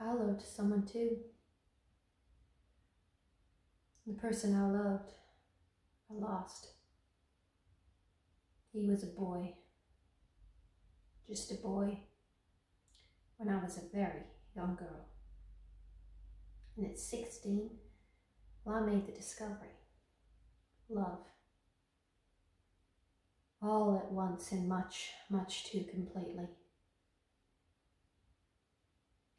I loved someone too. The person I loved, I lost. He was a boy, just a boy, when I was a very young girl. And at 16, well, I made the discovery love. All at once and much, much too completely.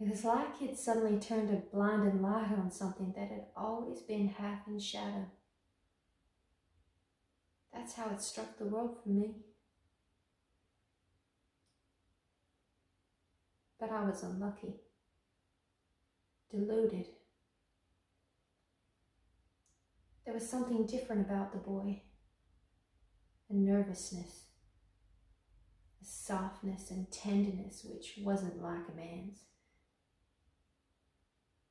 It was like he'd suddenly turned a blinding light on something that had always been half in shadow. That's how it struck the world for me. But I was unlucky, deluded. There was something different about the boy a nervousness, a softness and tenderness which wasn't like a man's.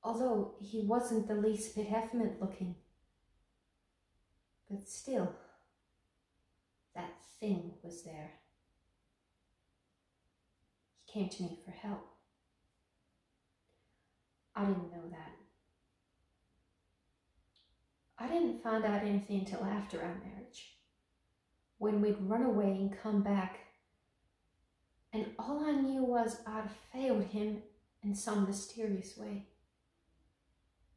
Although he wasn't the least bit effeminate looking. But still, that thing was there. He came to me for help. I didn't know that. I didn't find out anything until after our marriage, when we'd run away and come back, and all I knew was I'd failed him in some mysterious way.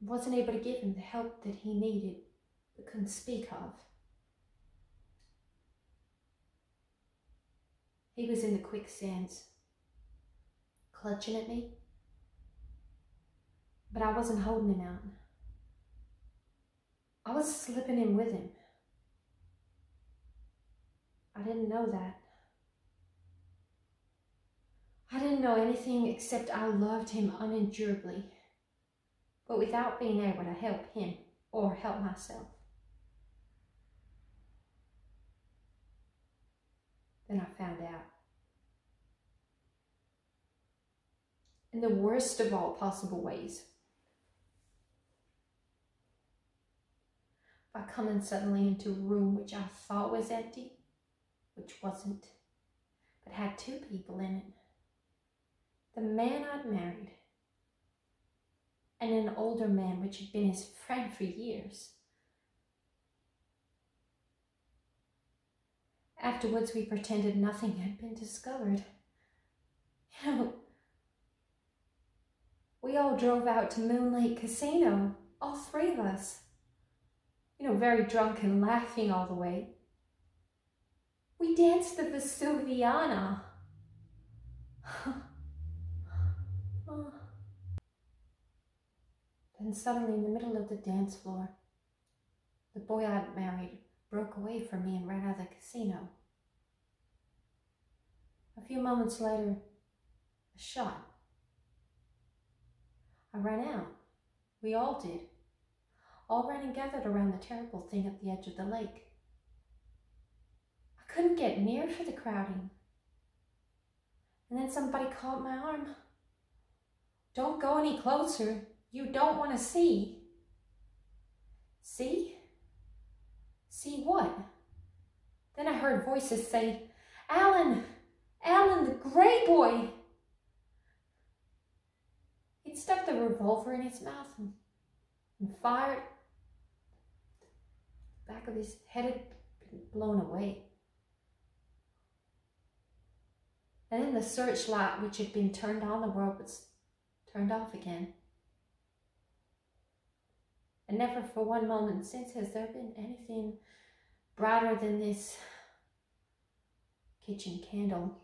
Wasn't able to give him the help that he needed, but couldn't speak of. He was in the quicksands, clutching at me, but I wasn't holding him out. I was slipping in with him. I didn't know that. I didn't know anything except I loved him unendurably, but without being able to help him or help myself. Then I found out. In the worst of all possible ways. By coming suddenly into a room which I thought was empty, which wasn't, but had two people in it. The man I'd married, and an older man which had been his friend for years. Afterwards, we pretended nothing had been discovered. You know, we all drove out to Moon Lake Casino, all three of us. You know, very drunk and laughing all the way. We danced the Varsouviana. Then suddenly, in the middle of the dance floor, the boy I'd married broke away from me and ran out of the casino. A few moments later, a shot. I ran out. We all did. All ran and gathered around the terrible thing at the edge of the lake. I couldn't get near for the crowding. And then somebody caught my arm. Don't go any closer. You don't want to see. See? See what? Then I heard voices say, Alan, Alan, the Grey boy. He'd stuck the revolver in his mouth and, and fired. The back of his head had been blown away. And then the searchlight, which had been turned on the world, was turned off again. And never for one moment since has there been anything brighter than this kitchen candle.